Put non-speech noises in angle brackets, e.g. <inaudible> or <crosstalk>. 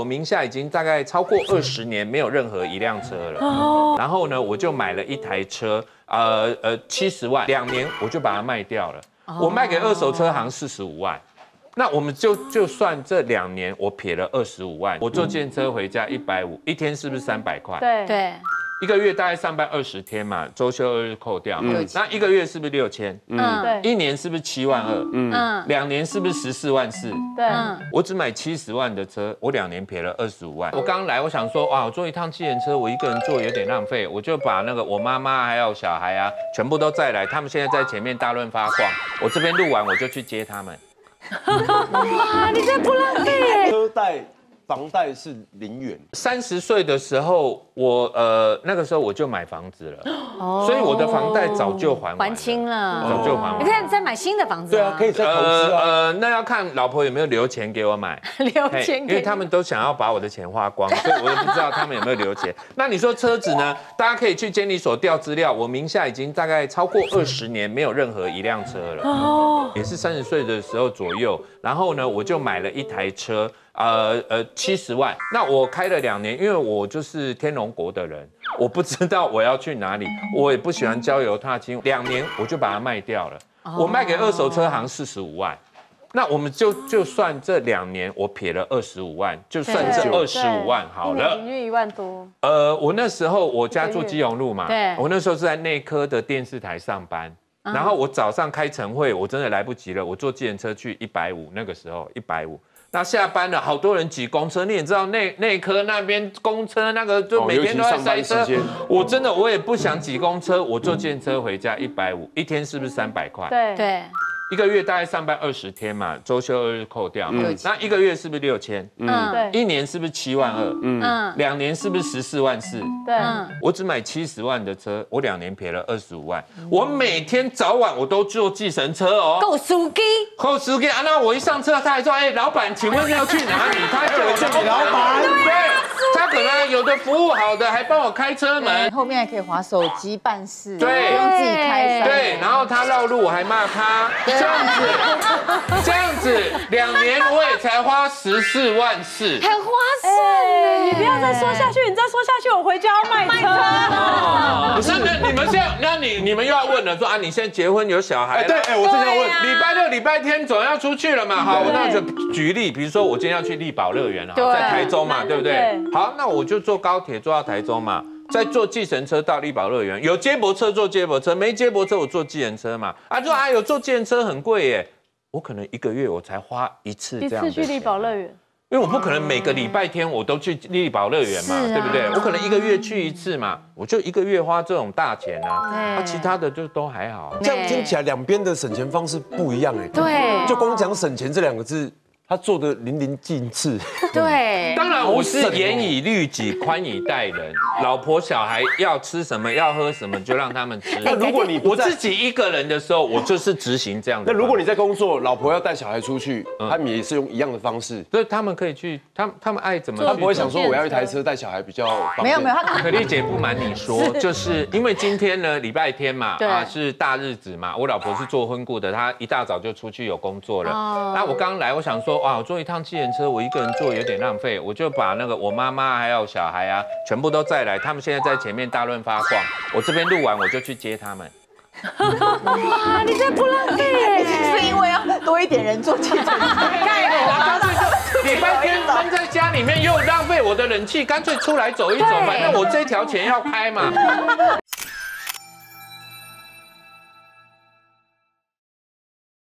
我名下已经大概超过二十年没有任何一辆车了，哦。然后呢，我就买了一台车，呃呃七十万，两年我就把它卖掉了，我卖给二手车行四十五万，那我们就就算这两年我撇了二十五万，我坐电车回家一百五，一天是不是三百块？对。对，一个月大概上班二十天嘛，周休二日扣掉，那一个月是不是六千？嗯。对。一年是不是七万二？嗯。两年是不是十四万四？对，嗯，我只买七十万的车，我两年赔了二十五万。我刚来，我想说，哇，我坐一趟计程车，我一个人坐有点浪费，我就把那个我妈妈还有小孩啊，全部都载来，他们现在在前面大润发逛，我这边录完我就去接他们。哇，你这不浪费耶，车贷、房贷是零元，三十岁的时候，我呃那个时候我就买房子了，所以我的房贷早就还完还清了，早就还完你。看再买新的房子，对啊，可以再投资啊。呃，那要看老婆有没有留钱给我买。<laughs> 留嘿钱给因为他们都想要把我的钱花光，<laughs> 所以我也不知道他们有没有留钱。那你说车子呢？大家可以去监理所调资料，我名下已经大概超过二十年没有任何一辆车了，哦，也是三十岁的时候左右。然后呢，我就买了一台车，呃呃七十万。那我开了两年，因为我就是天龙国的人，我不知道我要去哪里，我也不喜欢郊游踏青，两年我就把它卖掉了。我卖给二手车行四十五万。那我们就就算这两年我撇了二十五万，就算这二十五万好了平。均一万多，呃，我那时候我家住基隆路嘛，对我那时候是在内科的电视台上班，然后我早上开晨会，我真的来不及了，我坐计程车去一百五，那个时候一百五。那下班了，好多人挤公车，你也知道内内科那边公车那个就哦每天都在塞车我真的我也不想挤公车，我坐计程车回家一百五，一天是不是三百块？对。对，一个月大概上班二十天嘛，周休二日扣掉那一个月是不是六千？嗯对一年是不是七万二？嗯两年是不是十四万四？对，嗯，我只买七十万的车，我两年赔了二十五万。我每天早晚我都坐计程车哦。够司机，够司机啊，那我一上车，他还说：“哎，老板，请问要去哪里？”他叫我叫你老板，对，他可能有的服务好的还帮我开车门，后面还可以划手机办事，对不用自己开车。对，然后他绕路我还骂他，这样子，<laughs> 这样子，两年我也才花十四万四。很划算你不要再说下去，你再说下去，我回家要卖车。哦，那那你们现在，那你你们又要问了，说啊，你现在结婚有小孩哎，对，哎，我正要问，礼拜六、礼拜天总要出去了嘛？好，那就举例，比如说我今天要去力宝乐园啊，在台中嘛，对不对对？好，那我就坐高铁坐到台中嘛，再坐计程车到力宝乐园。有接驳车坐接驳车，没接驳车我坐计程车嘛。啊，就啊有坐计程车很贵耶，我可能一个月我才花一次一这样的钱次去力宝乐园，因为我不可能每个礼拜天我都去力宝乐园嘛，对不对？我可能一个月去一次嘛，我就一个月花这种大钱啊，对啊，其他的就都还好啊。这样听起来两边的省钱方式不一样哎。对就光讲省钱这两个字，他做的淋漓尽致。对，<laughs> 当然，我是严以律己，宽以待人。老婆小孩要吃什么，要喝什么，就让他们吃。那如果你我自己一个人的时候，我就是执行这样的。那如果你在工作，老婆要带小孩出去，嗯他们也是用一样的方式，所以他们可以去，他们他们爱怎么他不会想说我要一台车带小孩比较方便。没有没有，可丽姐不瞒你说，就是因为今天呢，礼拜天嘛，啊是大日子嘛，我老婆是做婚顾的，她一大早就出去有工作了。那我刚来，我想说，哇，我坐一趟计程车，我一个人坐有点浪费，我就把那个我妈妈还有小孩啊，全部都载来，他们现在在前面大润发逛，我这边录完我就去接他们。哇，你这不浪费耶，<laughs> 是因为要多一点人坐计程车。<laughs> 干脆就 <laughs> 礼拜天闷在家里面又浪费我的冷气，干脆出来走一走，反正我这条钱要开嘛。